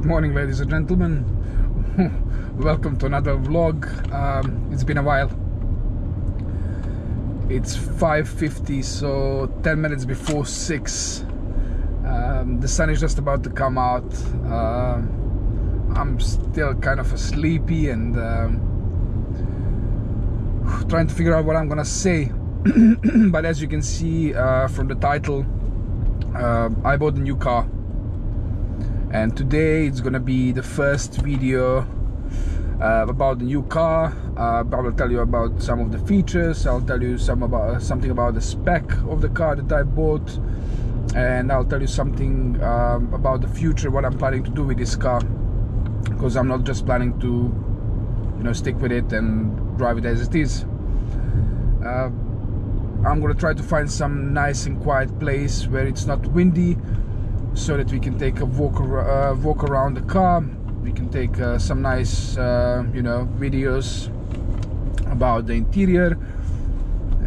Good morning, ladies and gentlemen. Welcome to another vlog. Um, it's been a while. It's 5.50, so 10 minutes before 6. Um, the sun is just about to come out. Uh, I'm still kind of sleepy and um, trying to figure out what I'm gonna say. but as you can see uh, from the title, uh, I bought a new car and today it's gonna be the first video uh, about the new car. Uh, I will tell you about some of the features. I'll tell you some about something about the spec of the car that I bought. And I'll tell you something um, about the future what I'm planning to do with this car. Because I'm not just planning to you know stick with it and drive it as it is. Uh, I'm gonna try to find some nice and quiet place where it's not windy so that we can take a walk, uh, walk around the car. We can take uh, some nice uh, you know videos about the interior.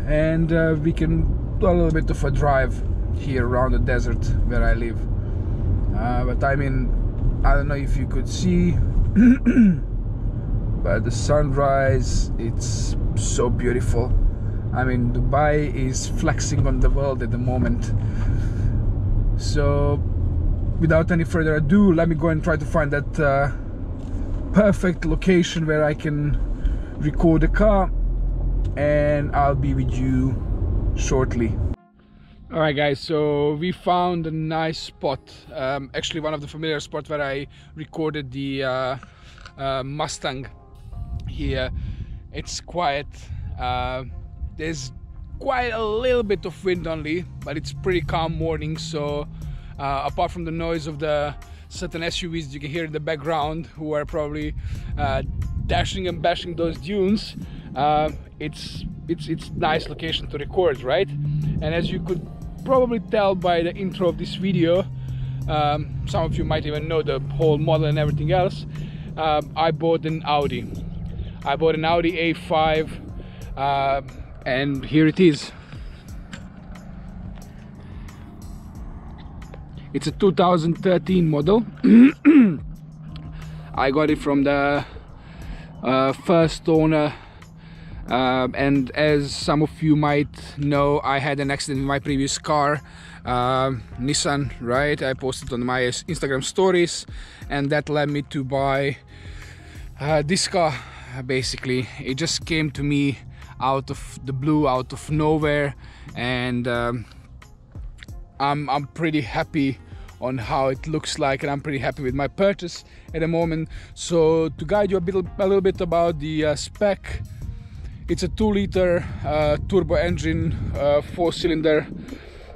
And uh, we can do a little bit of a drive here around the desert where I live. Uh, but I mean I don't know if you could see but the sunrise it's so beautiful. I mean Dubai is flexing on the world at the moment. So without any further ado let me go and try to find that uh, perfect location where I can record the car and I'll be with you shortly. All right guys so we found a nice spot um, actually one of the familiar spots where I recorded the uh, uh, Mustang here. It's quiet uh, there's quite a little bit of wind only but it's pretty calm morning so uh, apart from the noise of the certain SUVs you can hear in the background who are probably uh, dashing and bashing those dunes uh, it's it's it's nice location to record right? And as you could probably tell by the intro of this video um, some of you might even know the whole model and everything else um, I bought an Audi. I bought an Audi A5 uh, and here it is it's a 2013 model. I got it from the uh, first owner. Um, and as some of you might know I had an accident in my previous car. Uh, Nissan right? I posted on my Instagram stories and that led me to buy uh, this car basically. It just came to me out of the blue out of nowhere and um, I'm, I'm pretty happy on how it looks like and I'm pretty happy with my purchase at the moment. So to guide you a, bit, a little bit about the uh, spec it's a 2 liter uh, turbo engine uh, 4 cylinder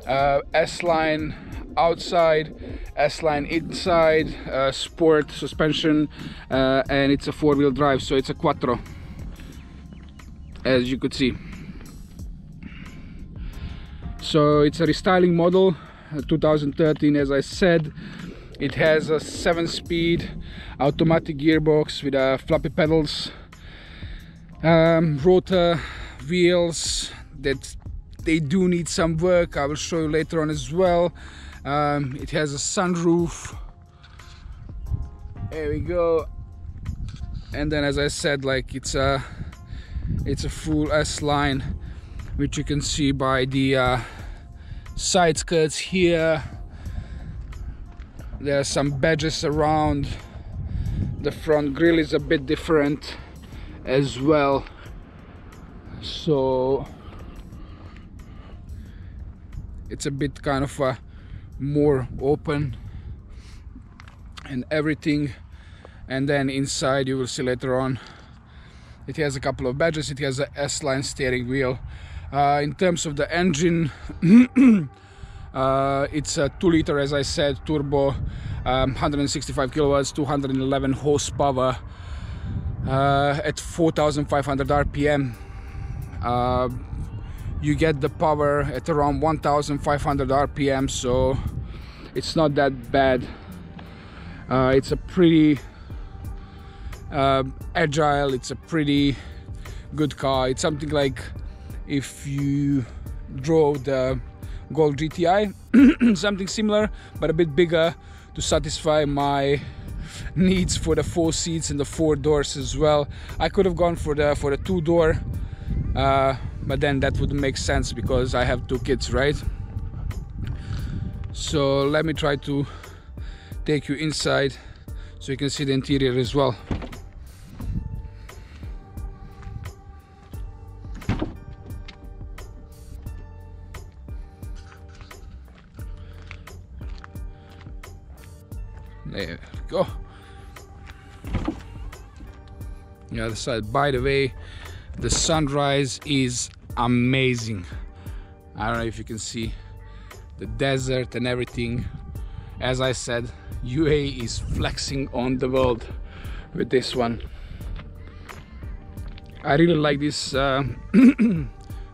uh, S-line outside S-line inside uh, sport suspension uh, and it's a four-wheel drive so it's a quattro as you could see so it's a restyling model 2013 as I said. It has a 7 speed automatic gearbox with uh, floppy pedals um, rotor wheels that they do need some work. I will show you later on as well. Um, it has a sunroof. There we go. And then as I said like it's a it's a full S line which you can see by the uh, side skirts here. There are some badges around. The front grille is a bit different as well. So it's a bit kind of a more open and everything. And then inside you will see later on it has a couple of badges. It has a S-line steering wheel uh, in terms of the engine, uh, it's a 2 liter, as I said, turbo, um, 165 kilowatts, 211 horsepower uh, at 4,500 RPM. Uh, you get the power at around 1,500 RPM, so it's not that bad. Uh, it's a pretty uh, agile, it's a pretty good car. It's something like if you drove the Golf GTI something similar but a bit bigger to satisfy my needs for the four seats and the four doors as well. I could have gone for the for the two door uh, but then that wouldn't make sense because I have two kids right? So let me try to take you inside so you can see the interior as well other side. By the way the sunrise is amazing. I don't know if you can see the desert and everything. As I said UAE is flexing on the world with this one. I really like these uh,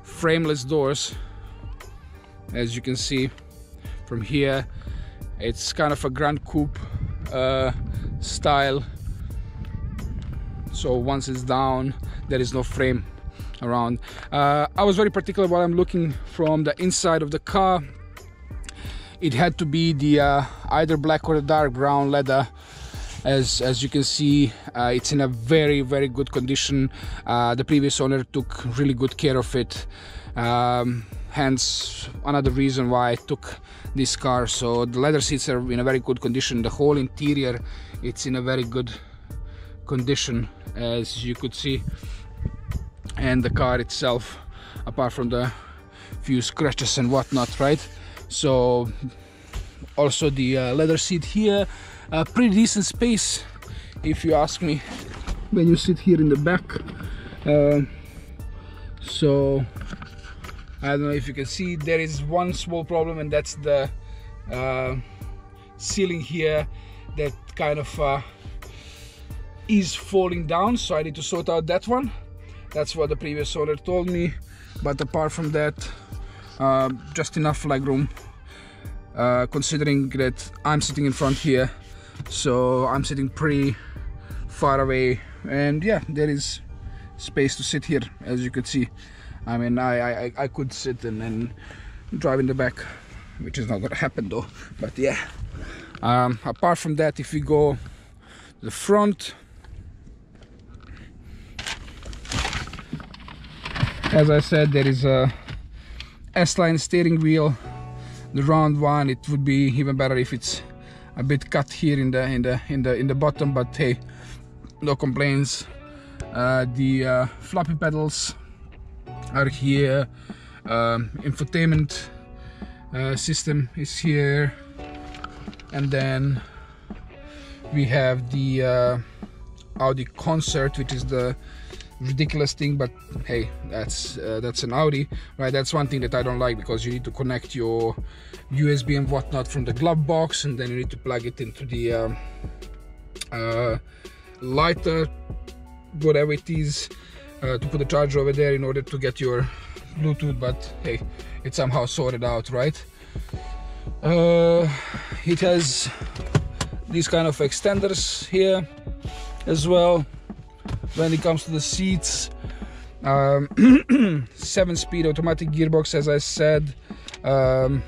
frameless doors. As you can see from here it's kind of a Grand Coupe uh, style so once it's down there is no frame around. Uh, I was very particular while I'm looking from the inside of the car. It had to be the uh, either black or the dark brown leather. As as you can see uh, it's in a very very good condition. Uh, the previous owner took really good care of it. Um, hence another reason why I took this car. So the leather seats are in a very good condition. The whole interior it's in a very good condition as you could see and the car itself apart from the few scratches and whatnot right? So also the uh, leather seat here uh, pretty decent space if you ask me when you sit here in the back. Uh, so I don't know if you can see there is one small problem and that's the uh, ceiling here that kind of uh, is falling down so I need to sort out that one. That's what the previous owner told me. But apart from that uh, just enough legroom uh, considering that I'm sitting in front here. So I'm sitting pretty far away. And yeah there is space to sit here as you could see. I mean I, I, I could sit and then drive in the back which is not gonna happen though. But yeah. Um, apart from that if we go the front as I said there is a S-line steering wheel the round one. It would be even better if it's a bit cut here in the in the in the in the bottom but hey no complaints. Uh, the uh, floppy pedals are here. Um, infotainment uh, system is here. And then we have the uh, Audi Concert which is the ridiculous thing but hey that's uh, that's an Audi right? That's one thing that I don't like because you need to connect your USB and whatnot from the glove box and then you need to plug it into the um, uh, lighter whatever it is uh, to put the charger over there in order to get your Bluetooth but hey it's somehow sorted out right? Uh, it has these kind of extenders here as well when it comes to the seats um, seven speed automatic gearbox as I said um,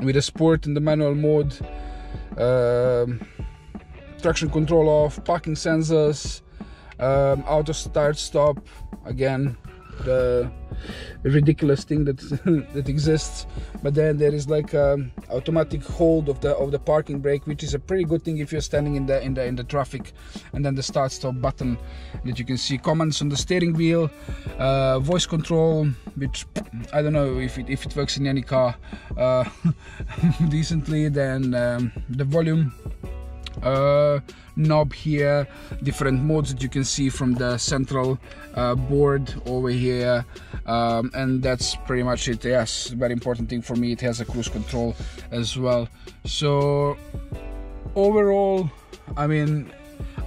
with the sport and the manual mode um, traction control off parking sensors um, auto start stop again the ridiculous thing that that exists. But then there is like a automatic hold of the of the parking brake which is a pretty good thing if you're standing in the in the in the traffic. And then the start stop button that you can see commands on the steering wheel uh, voice control which I don't know if it, if it works in any car uh, decently then um, the volume uh, knob here different modes that you can see from the central uh, board over here. Um, and that's pretty much it. Yes very important thing for me. It has a cruise control as well. So overall I mean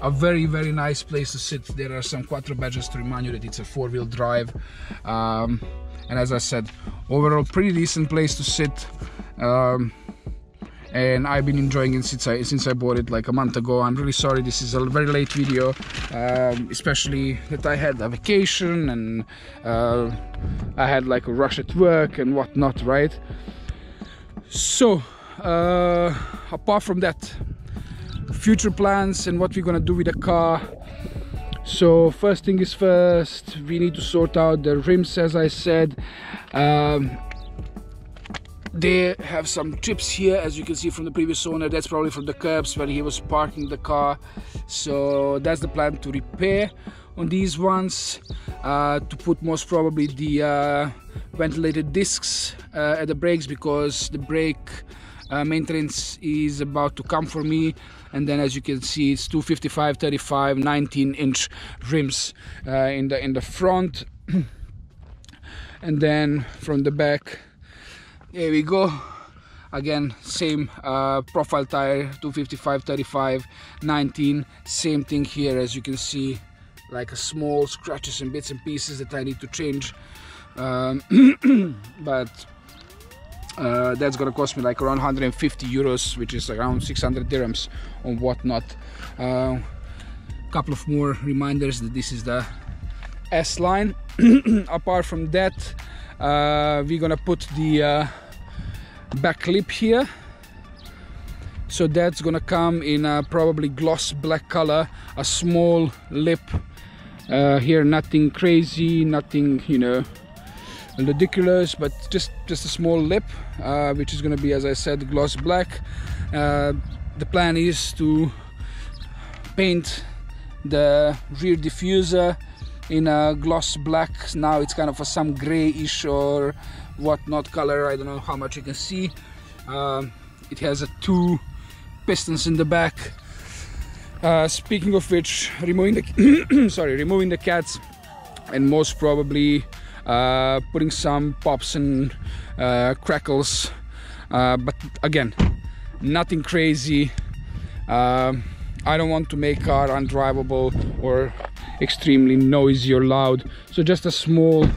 a very very nice place to sit. There are some quattro badges to remind you that it's a four-wheel drive. Um, and as I said overall pretty decent place to sit. Um, and I've been enjoying it since I since I bought it like a month ago. I'm really sorry this is a very late video, um, especially that I had a vacation and uh, I had like a rush at work and whatnot, right? So uh, apart from that, future plans and what we're gonna do with the car so first thing is first we need to sort out the rims as I said um, they have some chips here as you can see from the previous owner. That's probably from the curbs where he was parking the car. So that's the plan to repair on these ones uh, to put most probably the uh, ventilated discs uh, at the brakes because the brake uh, maintenance is about to come for me. And then as you can see it's 255 35 19 inch rims uh, in the in the front. And then from the back there we go. Again same uh, profile tire 255 35 19 same thing here as you can see like a small scratches and bits and pieces that I need to change. Um, but uh, that's gonna cost me like around 150 euros which is around 600 dirhams on whatnot. A uh, couple of more reminders that this is the S line. Apart from that we're gonna put the uh, back lip here. So that's gonna come in a probably gloss black color a small lip uh, here. Nothing crazy nothing you know ridiculous but just just a small lip uh, which is gonna be as I said gloss black. Uh, the plan is to paint the rear diffuser in a gloss black. Now it's kind of a some grayish or whatnot color. I don't know how much you can see. Um, it has a two pistons in the back. Uh, speaking of which removing the sorry removing the cats and most probably uh, putting some pops and uh, crackles. Uh, but again nothing crazy. Um, I don't want to make car undrivable or extremely noisy or loud. So just a small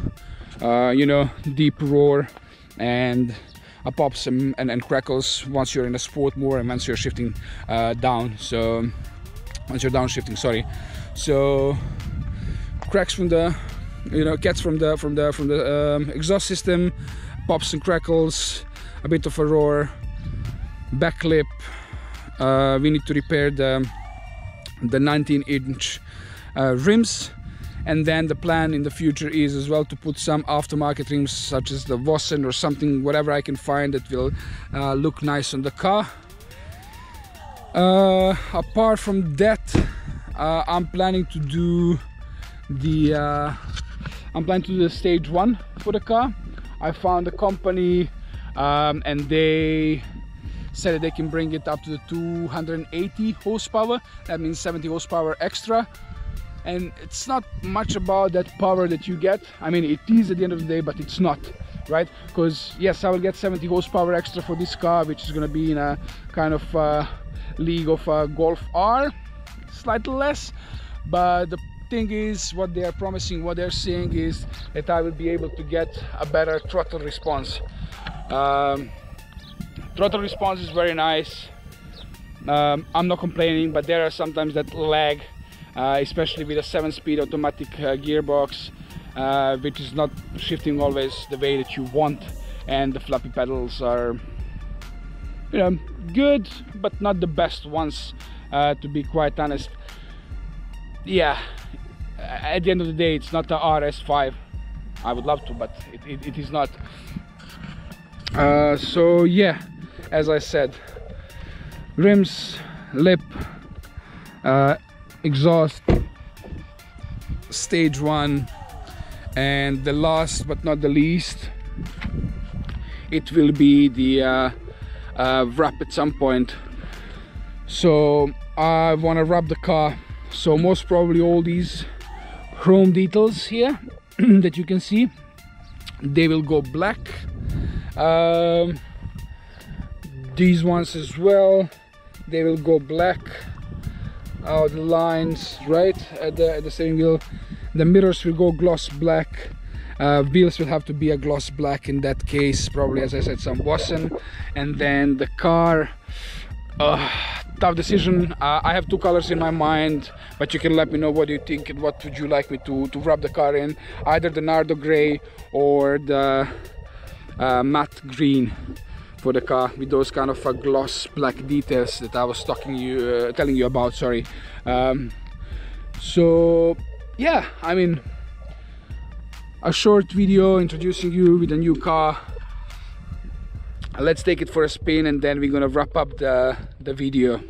uh, you know deep roar and a pops and, and, and, crackles once you're in a sport more and once you're shifting uh, down. So once you're downshifting sorry. So cracks from the you know cats from the from the from the um, exhaust system pops and crackles a bit of a roar back lip uh, we need to repair the the 19 inch uh, rims. And then the plan in the future is as well to put some aftermarket rims such as the Vossen or something whatever I can find that will uh, look nice on the car. Uh, apart from that uh, I'm planning to do the uh, I'm planning to do the stage one for the car. I found a company um, and they said that they can bring it up to the 280 horsepower. That means 70 horsepower extra and it's not much about that power that you get. I mean it is at the end of the day but it's not right? Because yes i will get 70 horsepower extra for this car which is going to be in a kind of uh, league of uh, golf r. Slightly less but the thing is what they are promising what they're saying is that i will be able to get a better throttle response. Um, throttle response is very nice. Um, i'm not complaining but there are sometimes that lag especially with a 7-speed automatic uh, gearbox uh, which is not shifting always the way that you want. And the floppy pedals are you know good but not the best ones uh, to be quite honest. Yeah at the end of the day it's not the RS5 I would love to but it, it, it is not. Uh, so yeah as I said rims lip uh, exhaust stage one and the last but not the least it will be the uh, uh, wrap at some point. So I want to wrap the car. So most probably all these chrome details here that you can see they will go black. Um, these ones as well they will go black the lines right? At the, at the steering wheel. The mirrors will go gloss black. Uh, wheels will have to be a gloss black in that case probably as I said some Vossen and then the car uh, tough decision. Uh, I have two colors in my mind but you can let me know what you think and what would you like me to to wrap the car in. Either the Nardo gray or the uh, matte green for the car with those kind of uh, gloss black details that I was talking you uh, telling you about sorry. Um, so yeah I mean a short video introducing you with a new car. Let's take it for a spin and then we're gonna wrap up the the video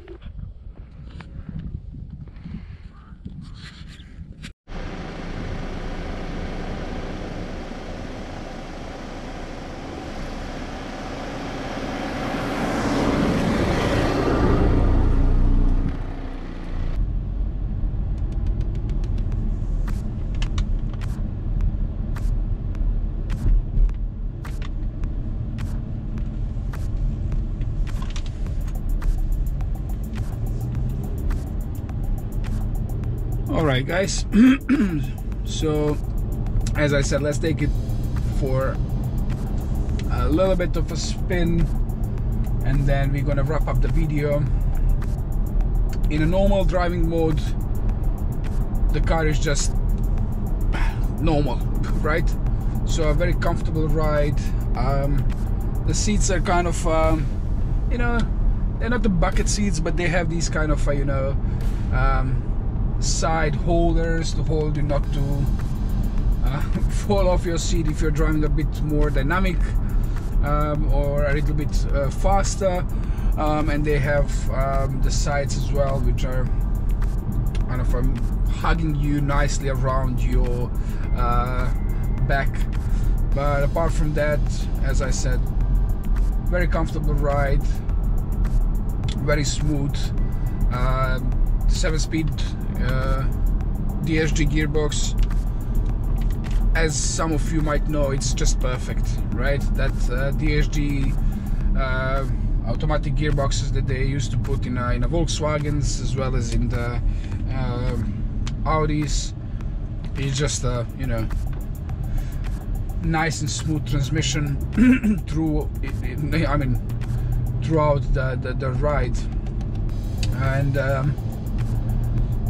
guys. So as I said let's take it for a little bit of a spin and then we're gonna wrap up the video. In a normal driving mode the car is just normal right? So a very comfortable ride. Um, the seats are kind of um, you know they're not the bucket seats but they have these kind of uh, you know um, side holders to hold you not to uh, fall off your seat if you're driving a bit more dynamic um, or a little bit uh, faster. Um, and they have um, the sides as well which are kind of um, hugging you nicely around your uh, back. But apart from that as I said very comfortable ride very smooth uh, 7 speed uh, DSG gearbox. As some of you might know it's just perfect right? That uh, DSG uh, automatic gearboxes that they used to put in a, in a Volkswagens as well as in the uh, Audis. Is just a you know nice and smooth transmission through I mean throughout the, the, the ride. And um,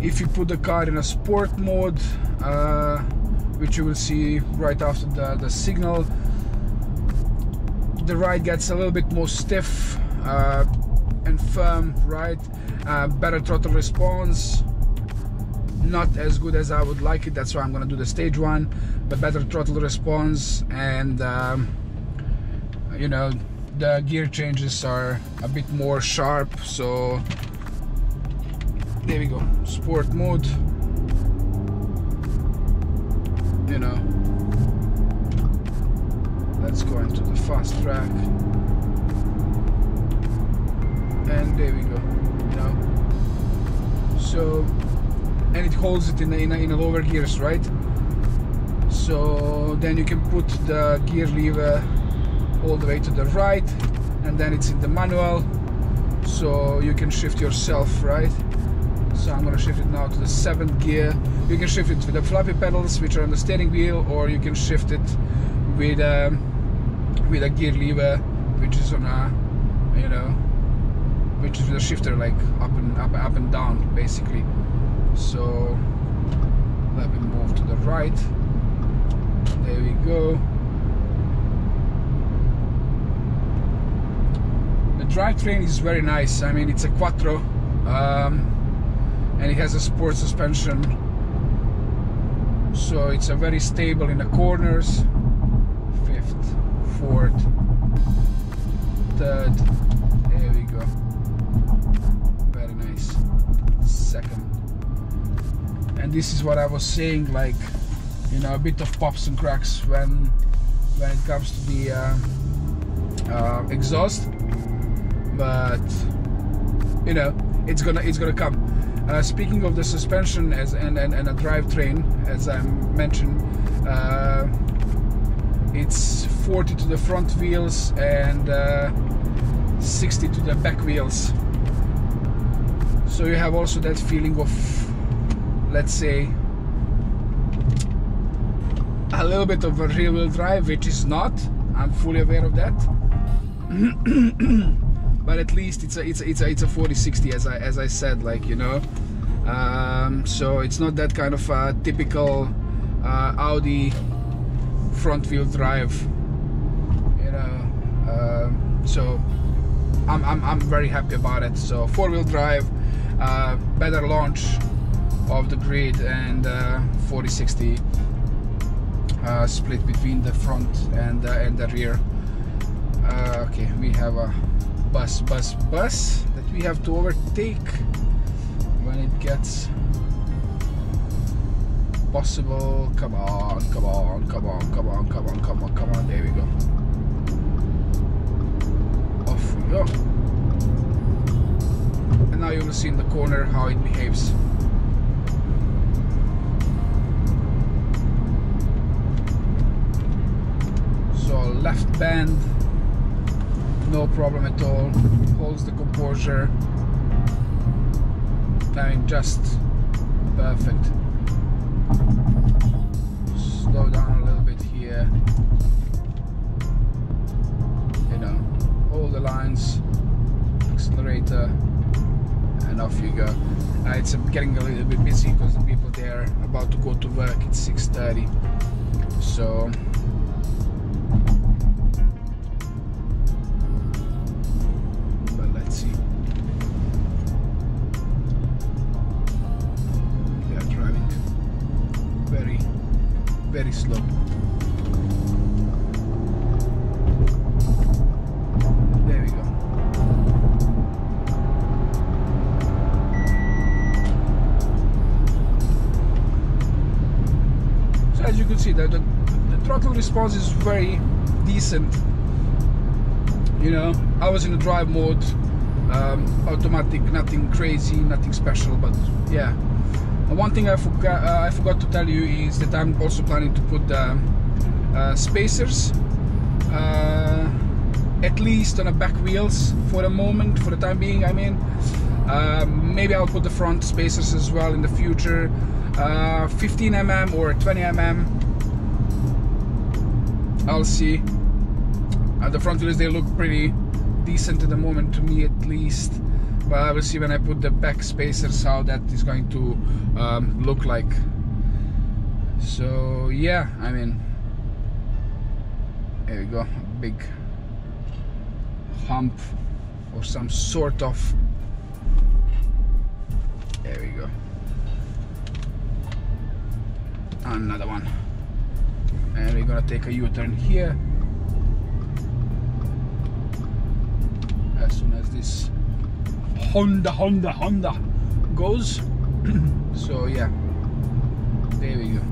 if you put the car in a sport mode uh, which you will see right after the, the signal the ride gets a little bit more stiff uh, and firm right? Uh, better throttle response. Not as good as I would like it that's why I'm gonna do the stage one but better throttle response and um, you know the gear changes are a bit more sharp so there we go. Sport mode. You know. Let's go into the fast track. And there we go. You know. So and it holds it in a, in a, in a lower gears right? So then you can put the gear lever all the way to the right and then it's in the manual. So you can shift yourself right so I'm gonna shift it now to the seventh gear. You can shift it with the floppy pedals which are on the steering wheel or you can shift it with um, with a gear lever which is on a you know which is a shifter like up and up up and down basically. So let me move to the right. There we go. The drivetrain is very nice. I mean it's a quattro. Um, and it has a sport suspension. So it's a very stable in the corners. Fifth fourth third. There we go. Very nice. Second. And this is what I was saying like you know a bit of pops and cracks when when it comes to the uh, uh, exhaust. But you know it's gonna it's gonna come uh, speaking of the suspension as and, and, and a drivetrain, as I mentioned, uh, it's 40 to the front wheels and uh, 60 to the back wheels. So you have also that feeling of, let's say, a little bit of a rear wheel drive, which is not. I'm fully aware of that. but at least it's a it's a, it's a, it's a 4060 as I as I said like you know. Um, so it's not that kind of typical uh, Audi front wheel drive you know. Uh, so I'm, I'm, I'm very happy about it. So four-wheel drive uh, better launch of the grid and uh, 4060 uh, split between the front and and the rear. Okay we have a bus bus bus that we have to overtake when it gets possible. Come on come on come on come on come on come on come on. There we go. Off we go. And now you will see in the corner how it behaves. So left bend no problem at all. Holds the composure. Mean just perfect. Slow down a little bit here. You know hold the lines accelerator and off you go. Uh, it's getting a little bit busy because the people there are about to go to work it's 6.30 so slow there we go So as you can see, the, the, the throttle response is very decent. You know, I was in the drive mode, um, automatic, nothing crazy, nothing special, but yeah. One thing I forgot, uh, I forgot to tell you is that I'm also planning to put the uh, spacers uh, at least on the back wheels for the moment, for the time being. I mean, maybe I'll put the front spacers as well in the future. Uh, 15 mm or 20 mm. I'll see. Uh, the front wheels they look pretty decent at the moment to me at least. But I will see when I put the back spacers how that is going to um, look like. So yeah, I mean, there we go, big hump or some sort of. There we go. Another one. And we're gonna take a U-turn here. As soon as this Honda, Honda, Honda goes. so yeah, there we go.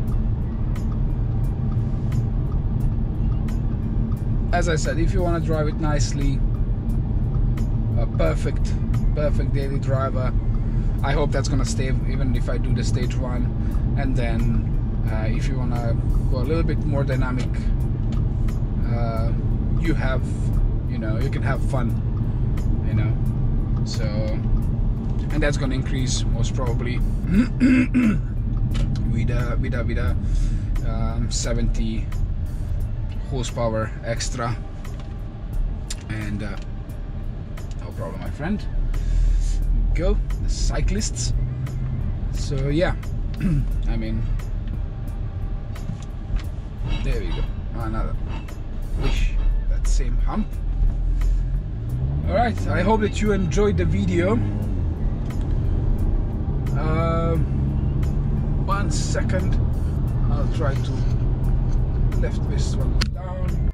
As I said, if you want to drive it nicely, a perfect, perfect daily driver. I hope that's gonna stay even if I do the stage one, and then uh, if you wanna go a little bit more dynamic, uh, you have, you know, you can have fun, you know. So, and that's gonna increase most probably with a with a with a um, 70 horsepower extra, and uh, no problem, my friend. Go the cyclists. So yeah, I mean, there we go. Another wish that same hump. Alright, I hope that you enjoyed the video. Um, one second, I'll try to lift this one down.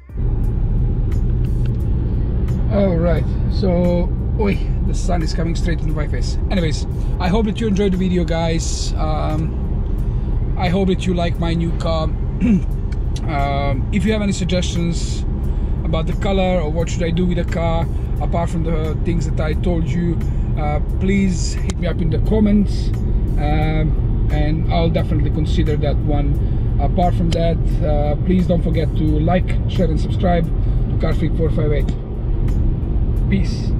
Alright, so, oi, the sun is coming straight into my face. Anyways, I hope that you enjoyed the video, guys. Um, I hope that you like my new car. um, if you have any suggestions about the color or what should I do with the car, apart from the things that I told you, uh, please hit me up in the comments um, and I'll definitely consider that one. Apart from that, uh, please don't forget to like, share and subscribe to CarFreak 458. Peace.